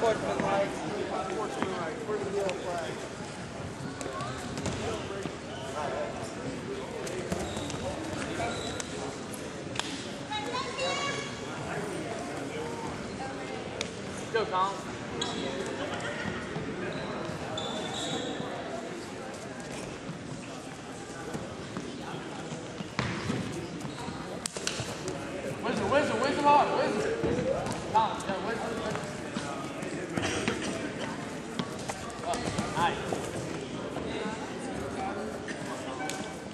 Sportsman lights. Sportsman lights. Where's the yellow flag? Go, Collin.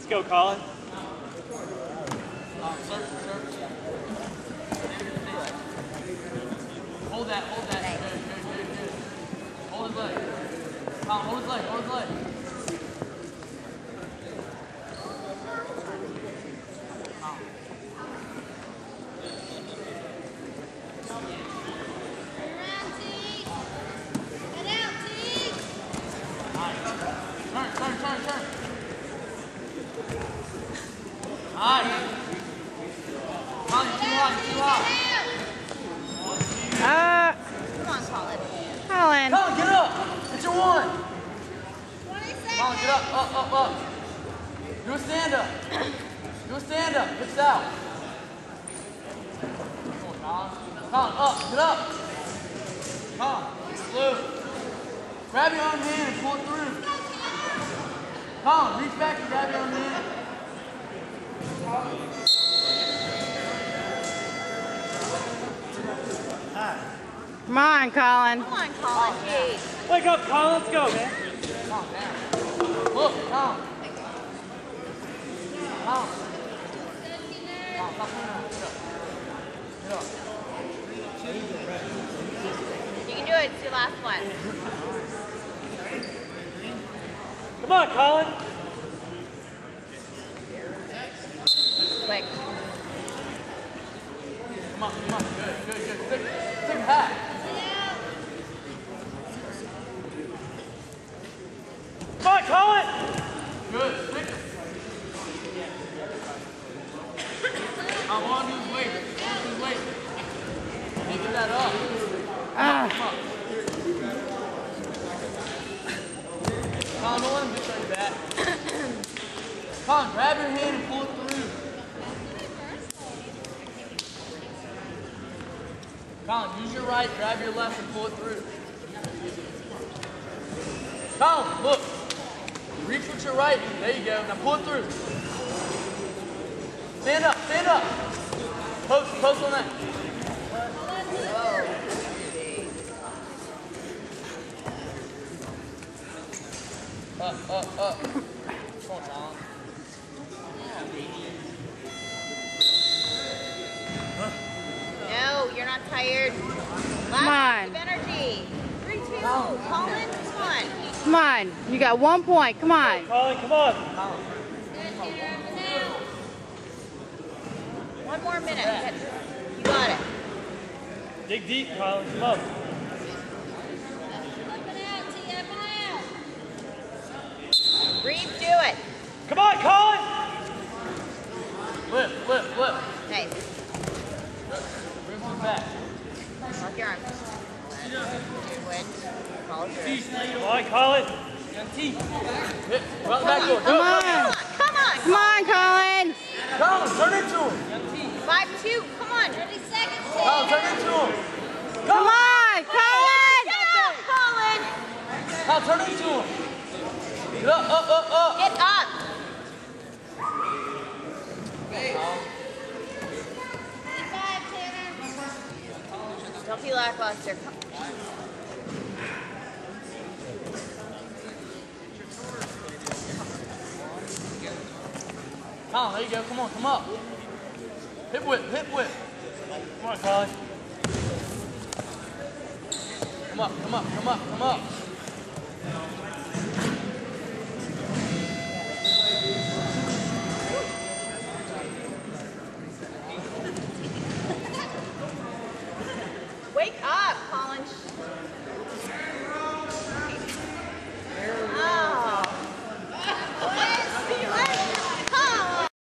Let's go, Collin. Hold that, hold that. Hold his leg. Hold his leg, hold his leg. Collin. Nice. Turn, turn, turn, turn. Nice. Collin, you're too high, you're too high. Uh, Come on, Collin. Collin. Collin, get up. It's your one. Collin, get up, up, up, up. Do a stand up. Do a stand up. Get out. Collin. Collin, up, get up. Collin, slow. Grab your own hand and pull it through. Collin, reach back and grab your own hand. Come on, Collin. Come on, Collin. Jeez. Wake up, Collin. Let's go, man. Look, pulling out. Get up. Get up. You can do it. It's your last one. Come on, Collin. Quick. Come on, come on. Good, good, good. Stick, stick hat. Come on, Collin. Good, stick. I want to his weight. I want to do his weight. Hey, that up. Ah, Come on. Collin, don't let him get like that. Collin, grab your hand and pull it through. Collin, use your right, grab your left, and pull it through. Collin, look. Reach with your right. There you go. Now pull it through. Stand up, stand up. Post, post on that. Up, up, up. Come on, Collin. You're not tired. Last Come on. Keep energy. Three, two. Collin, come on. come on. You got one point. Come on. Collin, come on. One more minute. Get- You got it. Dig deep, Collin. Come on. Reeve, do it. Come on, Collin. Lift, lift, lift. Nice. Bring one back. Lock your arms. Good wind. Follow through. Come on, Collin. Hit, run back door. Come on. Come on, come on. Collin. Collin, turn into him. Five, two. Come on. 30 seconds. Collin, turn into him. Come on, Collin. Get up, Collin. Collin, turn into him. Get up, up, up, up. Get up. Don't lackluster. Collin, there you go. Come on, come up. Hip whip, hip whip. Come on, Collin. Come up, come up, come up, come up.